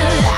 should